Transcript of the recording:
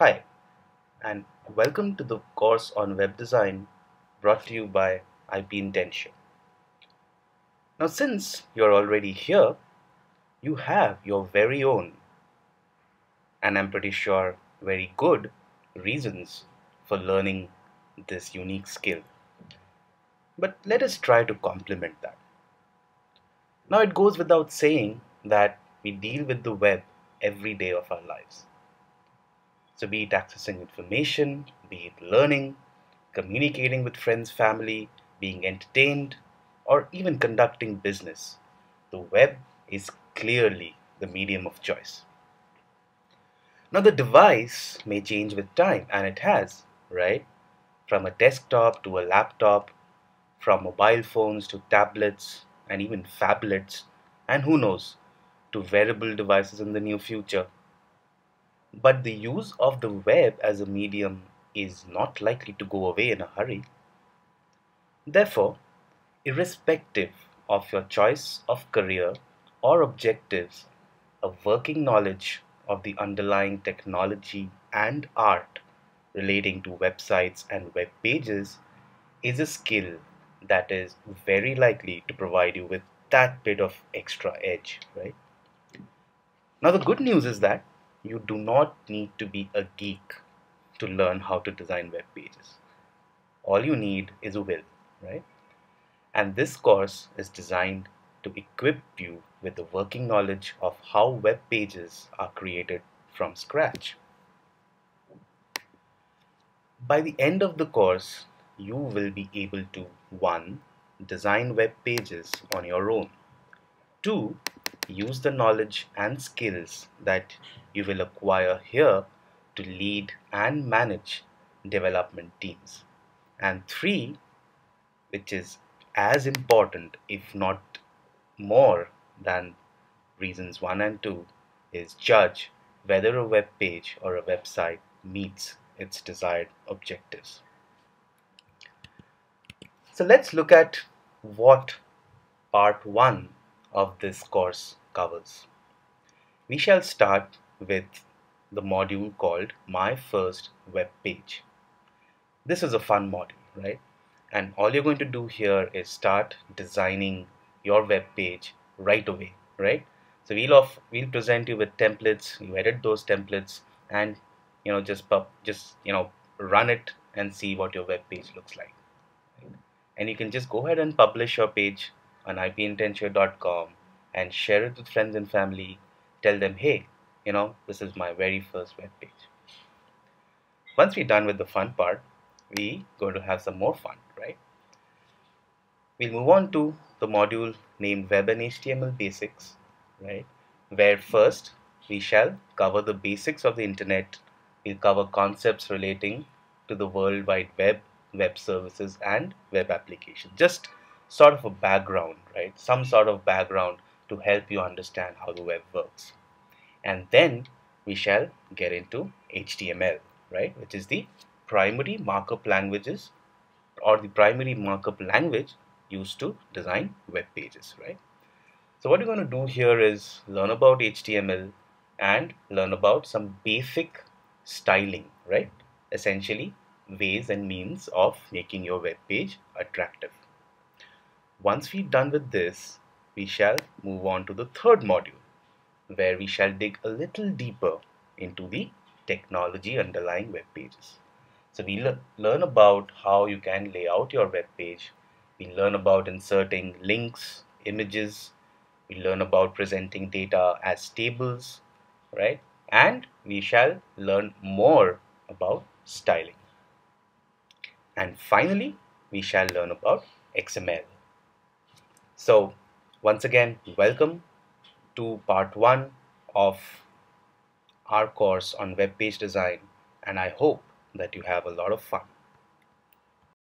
Hi, and welcome to the course on web design brought to you by IPintentio. Now, since you're already here, you have your very own, and I'm pretty sure very good reasons for learning this unique skill. But let us try to complement that. Now, it goes without saying that we deal with the web every day of our lives. So, be it accessing information, be it learning, communicating with friends, family, being entertained, or even conducting business, the web is clearly the medium of choice. Now, the device may change with time, and it has, right? From a desktop to a laptop, from mobile phones to tablets, and even phablets, and who knows, to wearable devices in the near future. But the use of the web as a medium is not likely to go away in a hurry. Therefore, irrespective of your choice of career or objectives, a working knowledge of the underlying technology and art relating to websites and web pages is a skill that is very likely to provide you with that bit of extra edge, right? Now, the good news is that you do not need to be a geek to learn how to design web pages. All you need is a will, right? And this course is designed to equip you with the working knowledge of how web pages are created from scratch. By the end of the course, you will be able to 1. Design web pages on your own. 2 use the knowledge and skills that you will acquire here to lead and manage development teams. And three, which is as important, if not more than reasons one and two, is judge whether a web page or a website meets its desired objectives. So let's look at what part one of this course covers. We shall start with the module called My First Web Page. This is a fun module, right? And all you're going to do here is start designing your web page right away, right? So we'll off, we'll present you with templates. You edit those templates, and you know just pub, just you know run it and see what your web page looks like. And you can just go ahead and publish your page on ipintentio.com and share it with friends and family. Tell them, hey, you know, this is my very first web page. Once we're done with the fun part, we going to have some more fun, right? We'll move on to the module named Web and HTML Basics, right? Where first we shall cover the basics of the internet. We'll cover concepts relating to the World Wide Web, web services, and web applications. Just sort of a background, right? Some sort of background to help you understand how the web works. And then we shall get into HTML, right, which is the primary markup languages or the primary markup language used to design web pages, right? So what you're going to do here is learn about HTML and learn about some basic styling, right? Essentially, ways and means of making your web page attractive. Once we're done with this, we shall move on to the third module where we shall dig a little deeper into the technology underlying web pages. So we le learn about how you can lay out your web page. We learn about inserting links, images. We learn about presenting data as tables, right? And we shall learn more about styling. And finally, we shall learn about XML. So once again, welcome to part one of our course on web page design, and I hope that you have a lot of fun.